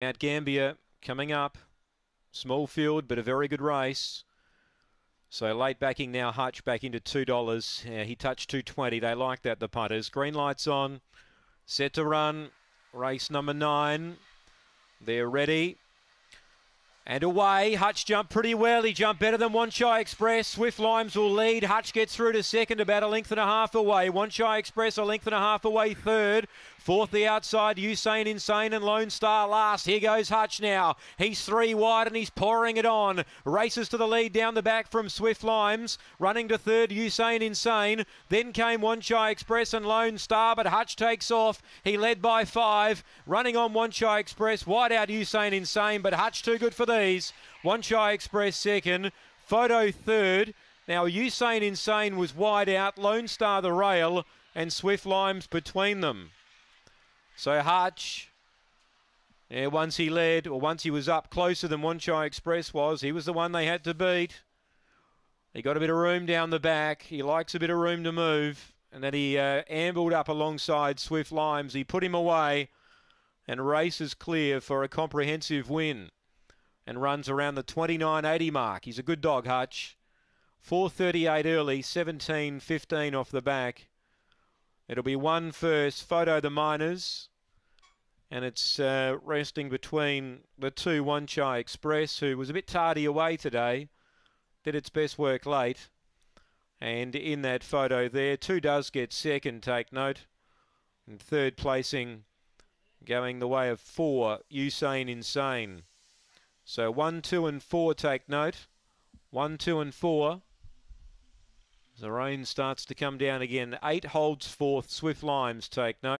At Gambier coming up. Small field, but a very good race. So late backing now, Hutch back into $2. Yeah, he touched 220. They like that, the punters. Green lights on. Set to run. Race number nine. They're ready. And away, Hutch jumped pretty well. He jumped better than One Shy Express. Swift Limes will lead. Hutch gets through to second, about a length and a half away. One Shy Express a length and a half away, third. Fourth, the outside, Usain Insane and Lone Star last. Here goes Hutch now. He's three wide and he's pouring it on. Races to the lead down the back from Swift Limes. Running to third, Usain Insane. Then came One Shy Express and Lone Star, but Hutch takes off. He led by five. Running on One Shy Express. Wide out Usain Insane, but Hutch too good for these. One Shy Express second. Photo third. Now Usain Insane was wide out. Lone Star the rail and Swift Limes between them. So Hutch, yeah, once he led, or once he was up closer than One Shy Express was, he was the one they had to beat. He got a bit of room down the back. He likes a bit of room to move. And then he uh, ambled up alongside Swift Limes. He put him away and races clear for a comprehensive win and runs around the 29.80 mark. He's a good dog, Hutch. 4.38 early, 17.15 off the back. It'll be one first, Photo the Miners. And it's uh, resting between the two One Shy Express, who was a bit tardy away today. Did its best work late. And in that photo there, two does get second, take note. And third placing going the way of four, Usain Insane. So one, two, and four take note. One, two, and four. The rain starts to come down again. Eight holds fourth. Swift Limes take note.